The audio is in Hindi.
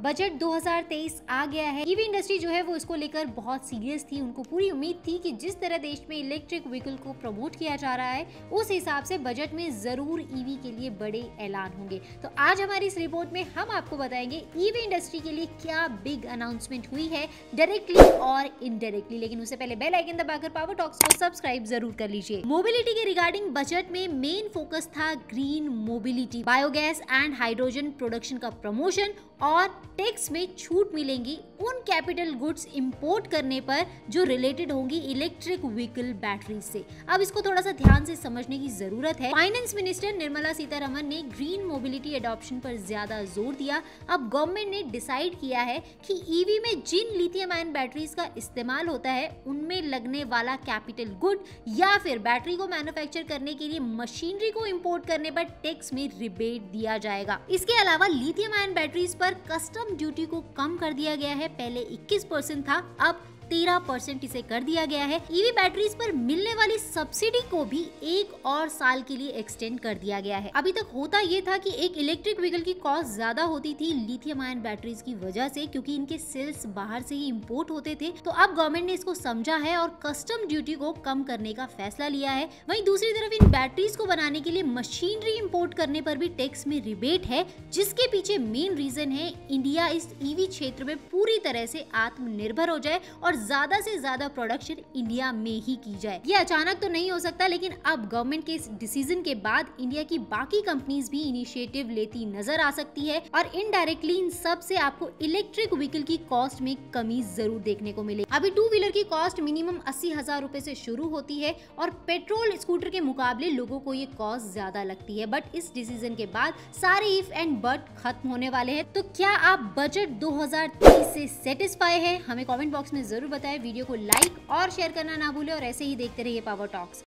बजट 2023 आ गया है। ईवी इंडस्ट्री जो है वो इसको लेकर बहुत सीरियस थी। उनको पूरी उम्मीद थी कि जिस तरह देश में इलेक्ट्रिक व्हीकल को प्रमोट किया जा रहा है, उस हिसाब से बजट में ज़रूर ईवी के लिए बड़े ऐलान होंगे। तो आज हमारी इस रिपोर्ट में हम आपको बताएँगे ईवी इंडस्ट्री के लिए क्या बिग अनाउंसमेंट हुई है डायरेक्टली और इनडायरेक्टली लेकिन उससे पहले बेल आइकन दबाकर पावर टॉक्स को सब्सक्राइब ज़रूर कर लीजिए। मोबिलिटी के रिगार्डिंग बजट में मेन फोकस था green mobility biogas and hydrogen production का प्रमोशन और टैक्स में छूट मिलेंगी उन कैपिटल गुड्स इंपोर्ट करने पर जो रिलेटेड होंगी इलेक्ट्रिक व्हीकल बैटरी से। अब इसको थोड़ा सा ध्यान से समझने की ज़रूरत है। फाइनेंस मिनिस्टर निर्मला सीतारमन ने ग्रीन मोबिलिटी एडॉप्शन पर ज़्यादा ज़ोर दिया। अब गवर्नमेंट ने डिसाइड किया है कि ईवी में जिन लिथियम आयन बैटरीज का इस्तेमाल होता है, उनमें लगने वाला कैपिटल गुड या फिर बैटरी को मैन्युफैक्चर करने के लिए मशीनरी को इम्पोर्ट करने पर टैक्स में रिबेट दिया जाएगा। इसके अलावा लिथियम आयन बैटरीज पर कस्टम ड्यूटी को कम कर दिया गया है पहले 21 परसेंट था अब तेरह परसेंट इसे कर दिया गया है। ईवी बैटरीज पर मिलने वाली सब्सिडी को भी एक और साल के लिए एक्सटेंड कर दिया गया है। अभी तक होता ये था कि एक इलेक्ट्रिक व्हीकल की कॉस्ट ज़्यादा होती थी लिथियम आयन बैटरीज की वजह से, क्योंकि इनके सेल्स बाहर से ही इम्पोर्ट होते थे। तो अब गवर्नमेंट ने इसको समझा है और कस्टम ड्यूटी को कम करने का फैसला लिया है। वहीं दूसरी तरफ़ इन बैटरीज को बनाने के लिए मशीनरी इम्पोर्ट करने पर भी टैक्स में रिबेट है, जिसके पीछे मेन रीजन है इंडिया इस ईवी क्षेत्र में पूरी तरह से आत्मनिर्भर हो जाए और ज़्यादा से ज़्यादा प्रोडक्शन इंडिया में ही की जाए। ये अचानक तो नहीं हो सकता, लेकिन अब गवर्नमेंट के इस डिसीज़न के बाद इंडिया की बाकी कंपनीज़ भी इनिशिएटिव लेती नज़र आ सकती है और इनडायरेक्टली इन सबसे आपको इलेक्ट्रिक व्हीकल की कॉस्ट में कमी ज़रूर देखने को मिले। अभी टू व्हीलर की कॉस्ट मिनिमम अस्सी हज़ार रूपए से शुरू होती है और पेट्रोल स्कूटर के मुकाबले लोगों को ये कॉस्ट ज़्यादा लगती है। बट इस डिसीज़न के बाद सारे इफ़ एंड बट खत्म होने वाले हैं। तो क्या आप बजट 2030 से सेटिस्फाई है? हमें कमेंट बॉक्स में ज़रूर ज़रूर बताएँ। वीडियो को लाइक और शेयर करना ना भूलें और ऐसे ही देखते रहिए पावर टॉक्स।